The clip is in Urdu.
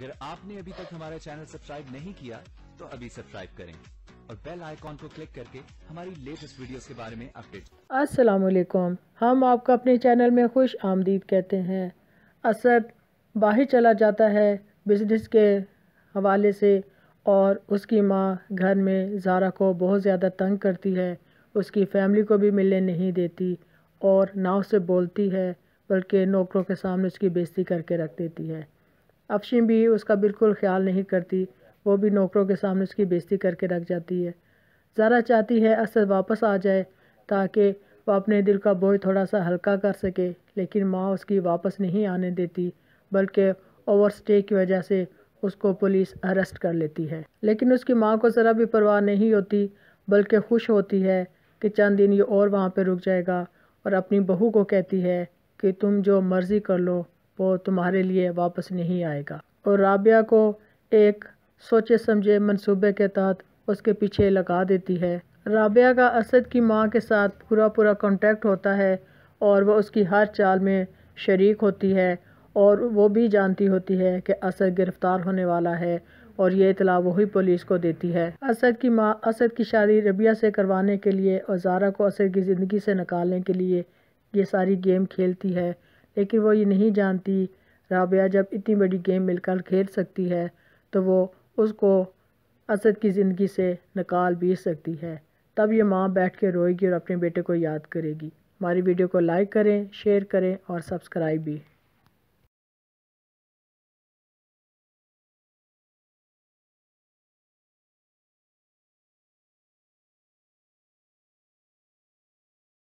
اگر آپ نے ابھی تک ہمارا چینل سبسکرائب نہیں کیا، تو ابھی سبسکرائب کریں اور بیل آئیکن کو کلک کر کے ہماری لیٹسٹ ویڈیوز کے بارے میں اپڈیٹ۔ السلام علیکم۔ ہم آپ کو اپنے چینل میں خوش آمدید کہتے ہیں۔ اسد باہر چلا جاتا ہے بزنس کے حوالے سے اور اس کی ماں گھر میں زارا کو بہت زیادہ تنگ کرتی ہے۔ اس کی فیملی کو بھی ملنے نہیں دیتی اور نہ اسے بولتی ہے، بلکہ نوکروں کے سامنے اس کی بےزتی کر کے رکھ دیتی ہے۔ افشین بھی اس کا بالکل خیال نہیں کرتی۔ وہ بھی نوکروں کے سامنے اس کی بےزتی کر کے رکھ جاتی ہے۔ زارا چاہتی ہے اسد واپس آ جائے تاکہ وہ اپنے دل کا بوجھ تھوڑا سا ہلکا کر سکے، لیکن ماں اس کی واپس نہیں آنے دیتی، بلکہ اوور سٹے کی وجہ سے اس کو پولیس ارسٹ کر لیتی ہے۔ لیکن اس کی ماں کو ذرا بھی پرواہ نہیں ہوتی، بلکہ خوش ہوتی ہے کہ چند دن یہ اور وہاں پہ رک جائے گا اور اپنی بہو کو کہتی ہے کہ تم جو مرضی کر لو۔ وہ تمہارے لیے واپس نہیں آئے گا۔ اور رابعہ کو ایک سوچے سمجھے منصوبے کے تحت اس کے پیچھے لگا دیتی ہے۔ رابعہ کا اسد کی ماں کے ساتھ پورا پورا کانٹیکٹ ہوتا ہے اور وہ اس کی ہر چال میں شریک ہوتی ہے اور وہ بھی جانتی ہوتی ہے کہ اسد گرفتار ہونے والا ہے اور یہ اطلاع وہی پولیس کو دیتی ہے۔ اسد کی ماں، اسد کی شادی ربیہ سے کروانے کے لیے اور زارا کو اسد کی زندگی سے نکالنے کے لیے یہ ساری گیم کھیلتی ہے۔ لیکن وہ یہ نہیں جانتی رابعہ جب اتنی بڑی گیم مل کر کھیل سکتی ہے تو وہ اس کو اسد کی زندگی سے نکال بھی سکتی ہے۔ تب یہ ماں بیٹھ کے روئے گی اور اپنے بیٹے کو یاد کرے گی۔ ہماری ویڈیو کو لائک کریں، شیئر کریں اور سبسکرائب بھی۔